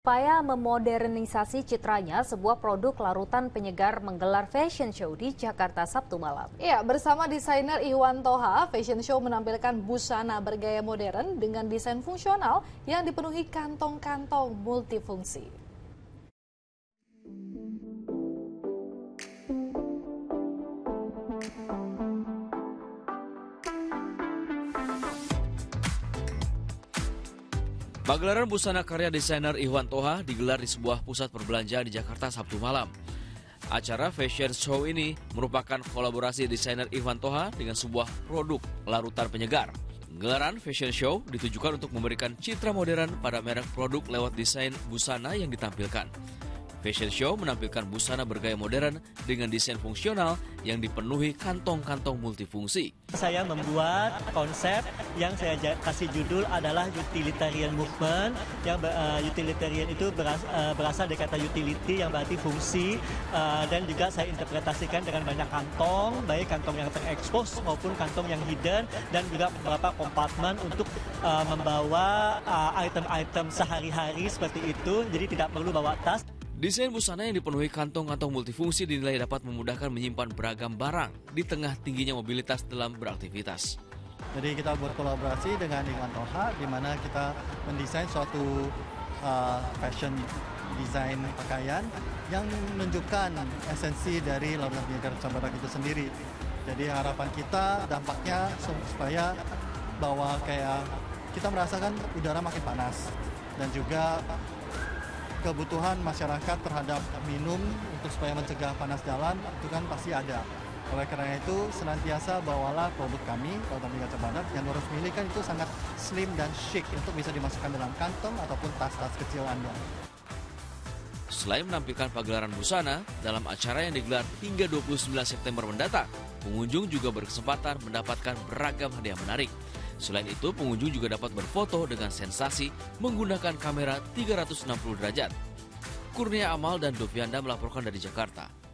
Upaya memodernisasi citranya, sebuah produk larutan penyegar menggelar fashion show di Jakarta Sabtu malam. Ya, bersama desainer Iwan Toha, fashion show menampilkan busana bergaya modern dengan desain fungsional yang dipenuhi kantong-kantong multifungsi. Pagelaran busana karya desainer Iwan Toha digelar di sebuah pusat perbelanjaan di Jakarta Sabtu malam. Acara fashion show ini merupakan kolaborasi desainer Iwan Toha dengan sebuah produk larutan penyegar. Gelaran fashion show ditujukan untuk memberikan citra modern pada merek produk lewat desain busana yang ditampilkan. Fashion show menampilkan busana bergaya modern dengan desain fungsional yang dipenuhi kantong-kantong multifungsi. Saya membuat konsep yang saya kasih judul adalah utilitarian movement. Yang uh, utilitarian itu beras, uh, berasal dari kata utility yang berarti fungsi uh, dan juga saya interpretasikan dengan banyak kantong, baik kantong yang terekspos maupun kantong yang hidden dan juga beberapa kompartemen untuk uh, membawa item-item uh, sehari-hari seperti itu. Jadi tidak perlu bawa tas. Desain busana yang dipenuhi kantong-kantong multifungsi dinilai dapat memudahkan menyimpan beragam barang di tengah tingginya mobilitas dalam beraktivitas. Jadi kita berkolaborasi dengan Iwan Toha di mana kita mendesain suatu uh, fashion desain pakaian yang menunjukkan esensi dari labuan penyegar Cambarak itu sendiri. Jadi harapan kita dampaknya supaya bahwa kayak kita merasakan udara makin panas dan juga kebutuhan masyarakat terhadap minum untuk supaya mencegah panas jalan itu kan pasti ada. Oleh karena itu senantiasa bawalah produk kami, produk Migaca Badak yang harus kan itu sangat slim dan chic untuk bisa dimasukkan dalam kantong ataupun tas-tas kecil Anda. Selain menampilkan pagelaran busana, dalam acara yang digelar hingga 29 September mendatang, pengunjung juga berkesempatan mendapatkan beragam hadiah menarik. Selain itu, pengunjung juga dapat berfoto dengan sensasi menggunakan kamera 360 derajat. Kurnia Amal dan Dovianda melaporkan dari Jakarta.